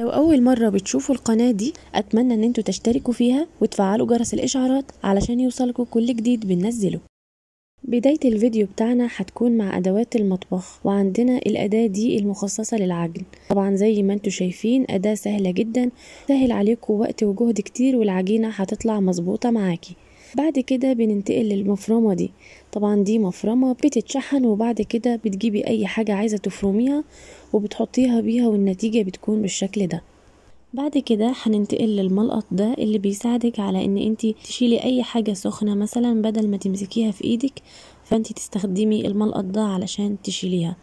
لو أول مرة بتشوفوا القناة دي أتمنى إن أنتوا تشتركوا فيها وتفعلوا جرس الإشعارات علشان يوصلكوا كل جديد بننزله. بداية الفيديو بتاعنا هتكون مع أدوات المطبخ وعندنا الأداة دي المخصصة للعجن. طبعا زي ما أنتوا شايفين أداة سهلة جدا سهل عليكم وقت وجهد كتير والعجينة هتطلع مظبوطة معاكي. بعد كده بننتقل للمفرمة دي. طبعا دي مفرمة بتتشحن وبعد كده بتجيبي أي حاجة عايزة تفرميها وبتحطيها بيها والنتيجة بتكون بالشكل ده. بعد كده هننتقل للملقط ده اللي بيساعدك على إن أنتي تشيلي أي حاجة سخنة مثلا بدل ما تمسكيها في إيدك فأنتي تستخدمي الملقط ده علشان تشيليها.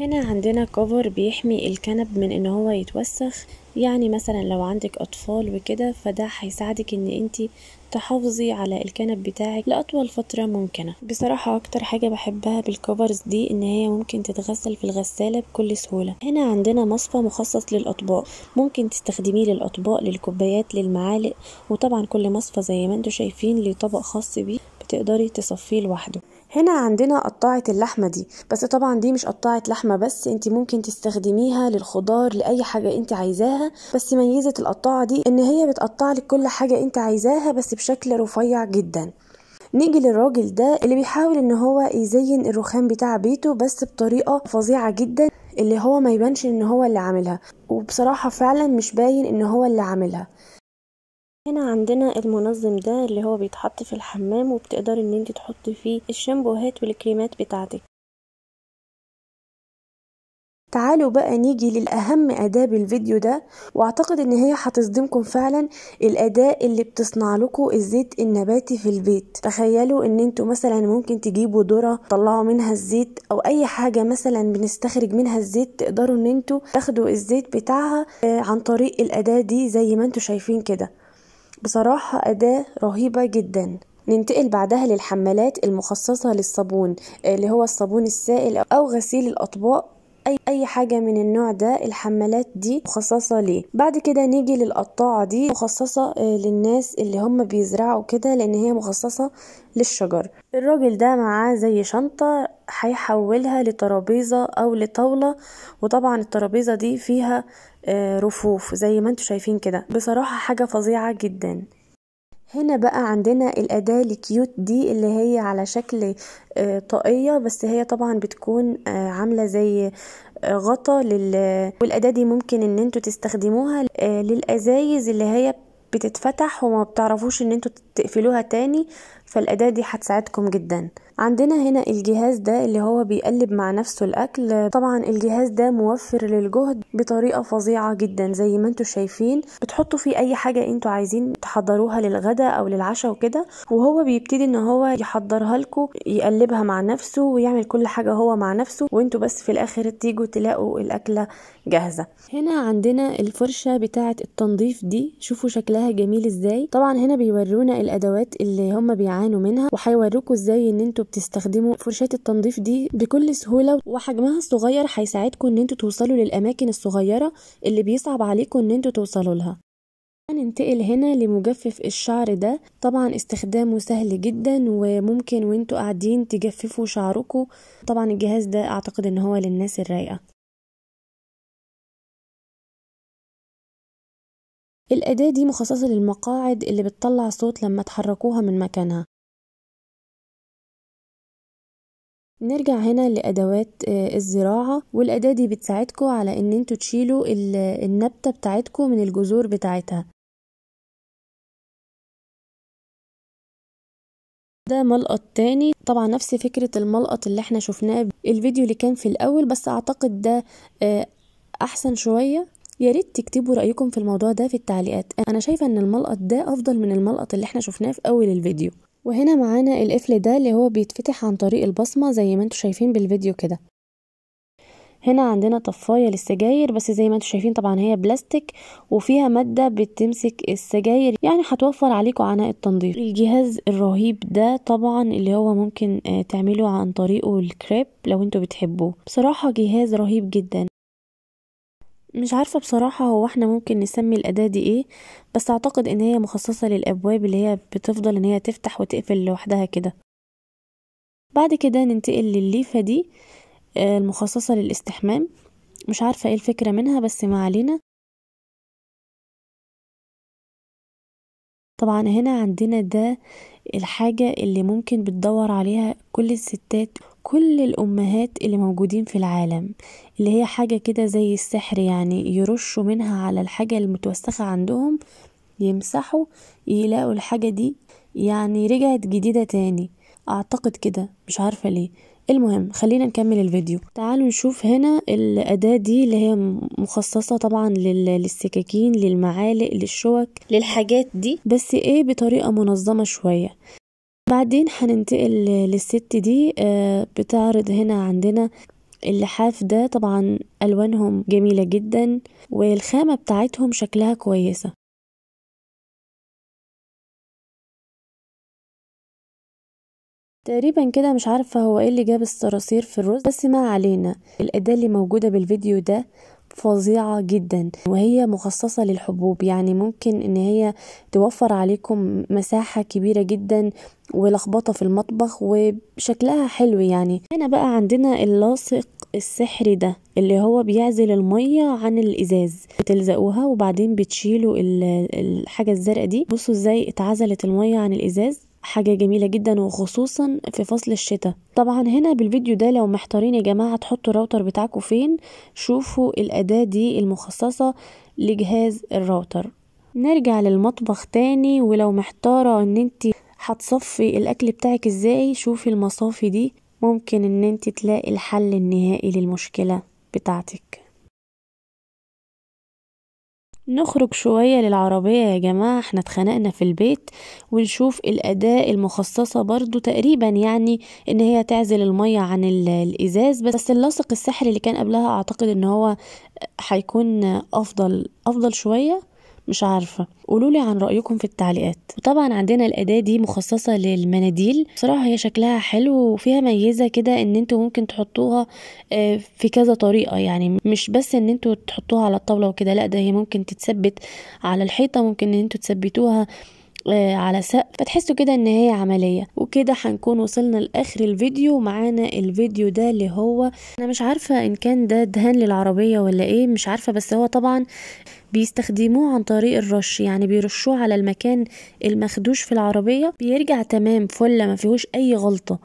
هنا عندنا كفر بيحمي الكنب من إن هو يتوسخ. يعني مثلا لو عندك أطفال وكده فده هيساعدك إن انتي تحافظي على الكنب بتاعك لأطول فترة ممكنة. بصراحة أكتر حاجة بحبها بالكفرز دي إن هي ممكن تتغسل في الغسالة بكل سهولة. هنا عندنا مصفى مخصص للأطباق. ممكن تستخدميه للأطباق للكوبايات للمعالق. وطبعا كل مصفى زي ما أنتم شايفين ليه طبق خاص بيه بتقدري تصفيه لوحده. هنا عندنا قطاعة اللحمة دي بس طبعا دي مش قطاعة لحمة بس انت ممكن تستخدميها للخضار لأي حاجة انت عايزاها بس ميزة القطاعة دي إن هي بتقطع لك كل حاجة انت عايزاها بس بشكل رفيع جدا. نيجي للراجل ده اللي بيحاول إن هو يزين الرخام بتاع بيته بس بطريقة فظيعة جدا اللي هو ما يبانش إن هو اللي عاملها وبصراحة فعلا مش باين إن هو اللي عاملها. هنا عندنا المنظم ده اللي هو بيتحط في الحمام وبتقدر إن انت تحطي فيه الشامبوهات والكريمات بتاعتك. تعالوا بقى نيجي للأهم أداة بالفيديو ده وأعتقد إن هي هتصدمكم فعلا الأداة اللي بتصنع لكم الزيت النباتي في البيت. تخيلوا إن أنتوا مثلا ممكن تجيبوا ذرة تطلعوا منها الزيت أو أي حاجة مثلا بنستخرج منها الزيت تقدروا إن أنتوا تاخدوا الزيت بتاعها عن طريق الأداة دي زي ما أنتوا شايفين كده. بصراحة أداة رهيبة جدا. ننتقل بعدها للحمالات المخصصة للصابون اللي هو الصابون السائل أو غسيل الأطباق. أي أي حاجة من النوع ده الحمالات دي مخصصة ليه. بعد كده نيجي للقطاعة دي مخصصة للناس اللي هم بيزرعوا كده لأن هي مخصصة للشجر. الراجل ده معاه زي شنطة هيحولها لترابيزة أو لطاولة وطبعا الترابيزة دي فيها رفوف زي ما أنتم شايفين كده. بصراحة حاجة فظيعة جدا. هنا بقى عندنا الأداة الكيوت دي اللي هي على شكل طاقية بس هي طبعا بتكون عاملة زي غطا لل... والأداة دي ممكن إن أنتوا تستخدموها للأزايز اللي هي بتتفتح وما بتعرفوش إن أنتوا تقفلوها تاني. فالأداة دي هتساعدكم جدا. عندنا هنا الجهاز ده اللي هو بيقلب مع نفسه الأكل. طبعا الجهاز ده موفر للجهد بطريقة فظيعة جدا زي ما أنتوا شايفين. بتحطوا فيه أي حاجة أنتوا عايزين تحضروها للغدا أو للعشاء وكده وهو بيبتدي إن هو يحضرها لكم يقلبها مع نفسه ويعمل كل حاجة هو مع نفسه وانتوا بس في الآخر تيجوا تلاقوا الأكلة جاهزة. هنا عندنا الفرشة بتاعة التنظيف دي. شوفوا شكلها جميل إزاي. طبعا هنا بيورونا الأدوات اللي هم بيعانوا منها وهيوروكوا إزاي إن أنتوا بتستخدموا فرشاة التنظيف دي بكل سهولة وحجمها الصغير هيساعدكم إن أنتوا توصلوا للأماكن الصغيرة اللي بيصعب عليكم إن أنتوا توصلوا لها. هننتقل هنا لمجفف الشعر ده طبعا استخدامه سهل جدا وممكن وانتوا قاعدين تجففوا شعركم طبعا الجهاز ده أعتقد إن هو للناس الرايقة. الأداة دي مخصصة للمقاعد اللي بتطلع صوت لما تحركوها من مكانها. نرجع هنا لأدوات الزراعة والأداة دي بتساعدكم على إن أنتوا تشيلوا النبتة بتاعتكم من الجذور بتاعتها. ده ملقط تاني. طبعا نفس فكرة الملقط اللي إحنا شفناه الفيديو اللي كان في الأول بس أعتقد ده أحسن شوية. يا ريت تكتبوا رأيكم في الموضوع ده في التعليقات. أنا شايفة إن الملقط ده أفضل من الملقط اللي إحنا شفناه في أول الفيديو. وهنا معانا القفل ده اللي هو بيتفتح عن طريق البصمة زي ما أنتوا شايفين بالفيديو كده. هنا عندنا طفاية للسجاير بس زي ما أنتوا شايفين طبعا هي بلاستيك وفيها مادة بتمسك السجاير يعني هتوفر عليكم عناء التنظيف. الجهاز الرهيب ده طبعا اللي هو ممكن تعملوا عن طريقه الكريب لو أنتوا بتحبوه. بصراحة جهاز رهيب جدا. مش عارفة بصراحة هو إحنا ممكن نسمي الأداة دي إيه بس أعتقد إن هي مخصصة للأبواب اللي هي بتفضل إن هي تفتح وتقفل لوحدها كده. بعد كده ننتقل للليفة دي آه، المخصصة للاستحمام. مش عارفة إيه الفكرة منها بس ما علينا. طبعا هنا عندنا ده الحاجة اللي ممكن بتدور عليها كل الستات كل الأمهات اللي موجودين في العالم اللي هي حاجة كده زي السحر يعني يرشوا منها على الحاجة المتوسخة عندهم يمسحوا يلاقوا الحاجة دي يعني رجعت جديدة تاني. أعتقد كده مش عارفة ليه. المهم خلينا نكمل الفيديو. تعالوا نشوف هنا الأداة دي اللي هي مخصصة طبعا للسكاكين للمعالق للشوك للحاجات دي بس إيه بطريقة منظمة شوية. بعدين هننتقل للست دي آه بتعرض هنا عندنا اللحاف ده. طبعا ألوانهم جميلة جدا والخامة بتاعتهم شكلها كويسة. تقريبا كده مش عارفة هو إيه اللي جاب الصراصير في الرز بس ما علينا. الأداة اللي موجودة بالفيديو ده فظيعة جدا وهي مخصصة للحبوب. يعني ممكن إن هي توفر عليكم مساحة كبيرة جدا ولخبطة في المطبخ وشكلها حلو يعني. هنا بقى عندنا اللاصق السحري ده اللي هو بيعزل المية عن الإزاز. بتلزقوها وبعدين بتشيلوا الحاجة الزرقاء دي. بصوا إزاي اتعزلت المية عن الإزاز. حاجة جميلة جدا وخصوصا في فصل الشتاء. طبعا هنا بالفيديو ده لو محتارين يا جماعة تحطوا الراوتر بتاعكم فين شوفوا الأداة دي المخصصة لجهاز الراوتر. نرجع للمطبخ تاني ولو محتارة إن أنت هتصفي الأكل بتاعك إزاي شوفي المصافي دي. ممكن إن أنت تلاقي الحل النهائي للمشكلة بتاعتك. نخرج شوية للعربية يا جماعة إحنا اتخنقنا في البيت ونشوف الأداة المخصصة برضو تقريبا يعني إن هي تعزل المية عن الإزاز بس اللاصق السحري اللي كان قبلها أعتقد إن هو هيكون أفضل أفضل شوية. مش عارفة. قولولي عن رأيكم في التعليقات. وطبعا عندنا الأداة دي مخصصة للمناديل. بصراحة هي شكلها حلو وفيها ميزة كده إن أنتوا ممكن تحطوها في كذا طريقة. يعني مش بس إن أنتوا تحطوها على الطاولة وكده لأ ده هي ممكن تتثبت على الحيطة ممكن إن أنتوا تثبتوها على سقف فتحسوا كده إن هي عملية. وكده هنكون وصلنا لآخر الفيديو. معانا الفيديو ده اللي هو أنا مش عارفة إن كان ده دهان للعربية ولا إيه مش عارفة بس هو طبعا بيستخدموه عن طريق الرش. يعني بيرشوه على المكان المخدوش في العربية بيرجع تمام فله ما فيهوش أي غلطة.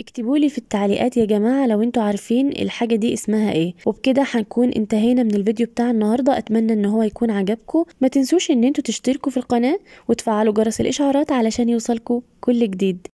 اكتبولي في التعليقات يا جماعة لو أنتوا عارفين الحاجة دي اسمها إيه. وبكده هنكون انتهينا من الفيديو بتاع النهاردة. أتمنى إن هو يكون عجبكم. ما تنسوش إن أنتوا تشتركوا في القناة وتفعلوا جرس الإشعارات علشان يوصلكوا كل جديد.